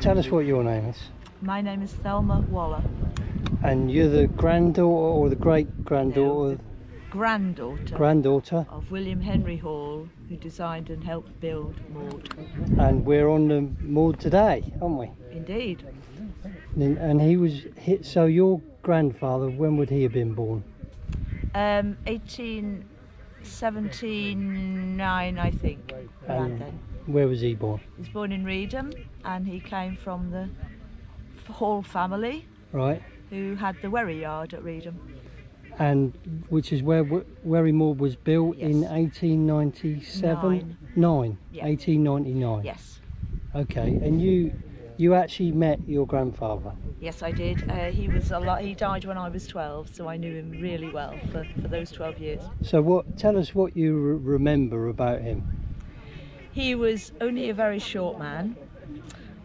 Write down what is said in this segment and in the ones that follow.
tell us what your name is. My name is Thelma Waller, And you're the granddaughter or the great granddaughter, granddaughter granddaughter, of William Henry Hall, who designed and helped build Maud. and we're on the Maud today, aren't we? Indeed. And, and he was hit. So your grandfather, when would he have been born? Um, 1879, I think, around Um, then. Where was he born? He was born in Reedham, and he came from the Hall family, Right. who had the Wherry Yard at Reedham. And which is where W- Wherry Maud was built in Yes. 1897. Nine. Yeah. 1899. Yes, Okay. And you, you actually met your grandfather. yes, I did. Uh, he was a lot. He died when I was 12, so I knew him really well for, for those 12 years. So what? Tell us what you re- remember about him. He was only a very short man,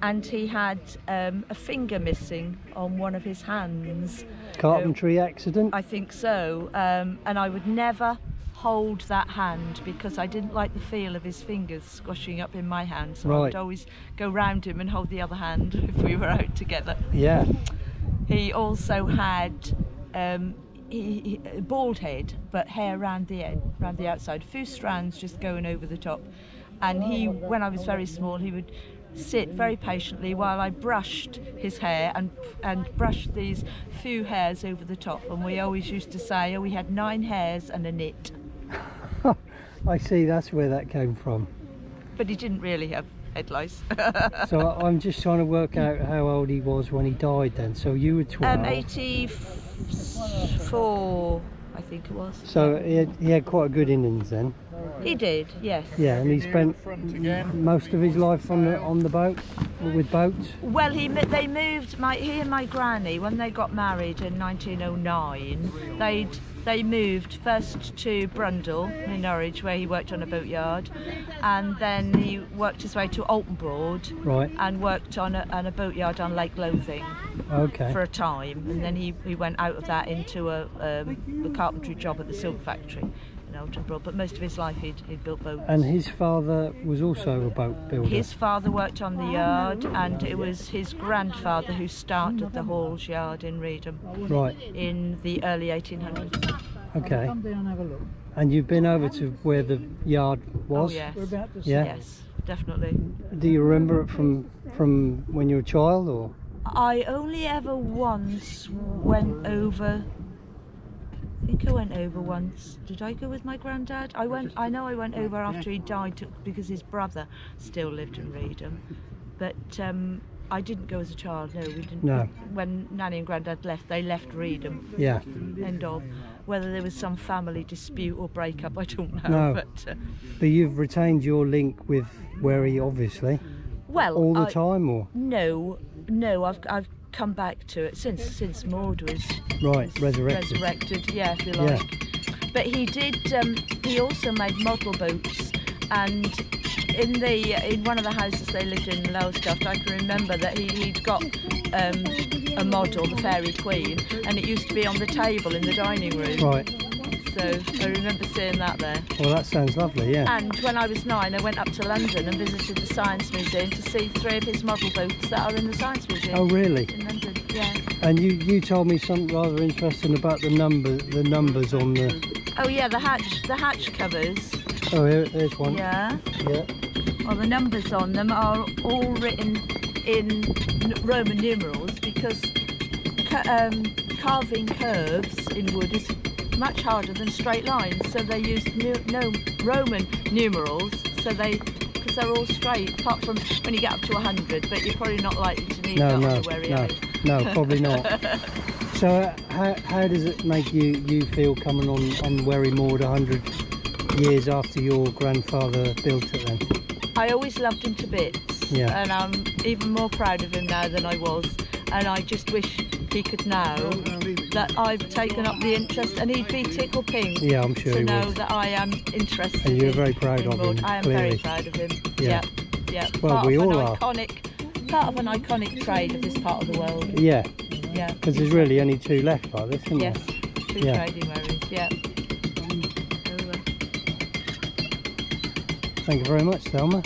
and he had um, a finger missing on one of his hands. Carpentry accident. I think so, um, and I would never hold that hand because I didn't like the feel of his fingers squashing up in my hand. So I would always go round him and hold the other hand if we were out together. Yeah. He also had um, he, he, a bald head, but hair round the end, round the outside, a few strands just going over the top. And he, when I was very small, he would sit very patiently while I brushed his hair and and brushed these few hairs over the top. And we always used to say, oh, we had nine hairs and a nit. I see. That's where that came from. But he didn't really have head lice. So I'm just trying to work out how old he was when he died. Then. So you were 12. um, 84, I think it was. So he had, he had quite a good innings then. He did, yes. Yeah, and he spent most of his life on the on the boat with boats. Well, he they moved my he and my granny when they got married in 1909. They'd they moved first to Brundall in Norwich, where he worked on a boatyard, and then he worked his way to Oulton Broad Right. and worked on a, on a boatyard on Lake Lothing Okay. for a time, and then he, he went out of that into a, um, a carpentry job at the silk factory in Oulton Broad. But most of his life he'd, he'd built boats. And his father was also a boat builder. His father worked on the yard, and it was his grandfather who started the Halls Yard in Reedham Right. in the early 1800s. Okay. And you've been over to where the yard was. Oh yes, Yeah. yes, definitely. Do you remember it from from when you were a child or? I only ever once went over. I think I went over once. Did I go with my granddad? I went. I know I went over after he died to, because his brother still lived in Reedham, but um, I didn't go as a child. No, we didn't. No. When Nanny and Granddad left, they left Reedham. Yeah. End of. Whether there was some family dispute or breakup, I don't know. No. But uh, But you've retained your link with Wherry, obviously, well, all the I- time, or No, no, I've I've come back to it since since Maud was right, was resurrected. resurrected, yeah, if you Yeah. like. But he did. Um, he also made model boats, and in the in one of the houses they lived in in Lowestoft, I can remember that he he'd got um, a model, the Fairy Queen, and it used to be on the table in the dining room. Right. So I remember seeing that there. Well, that sounds lovely. Yeah. And when I was nine, I went up to London and visited the Science Museum to see three of his model boats that are in the Science Museum. Oh, really? In London, yeah. And you you told me something rather interesting about the number the numbers on the. Oh yeah, the hatch, the hatch covers. Oh, here, there's one. Yeah. Yeah. Well, the numbers on them are all written in Roman numerals because um, carving curves in wood is much harder than straight lines. So they use nu- no Roman numerals. So they because they're all straight, apart from when you get up to 100. But you're probably not likely to need No, that no, Wherry no, no, probably not. So, uh, how, how does it make you you feel coming on on Wherry Maud 100 years after your grandfather built it? Then. I always loved him to bits. Yeah. And I'm even more proud of him now than I was. And I just wish he could know that I've taken up the interest and he'd be tickle pink Yeah, I'm sure to he know would. that I am interested. And you're very proud of him, I am clearly. very proud of him. Yeah. Yeah. Yeah. Well, part we of all an are. iconic part of an iconic trade of this part of the world. Yeah, Yeah. because there's really only two left like this, isn't Yes. there? Two Yeah. trading areas. Yeah. Thank you very much, Thelma.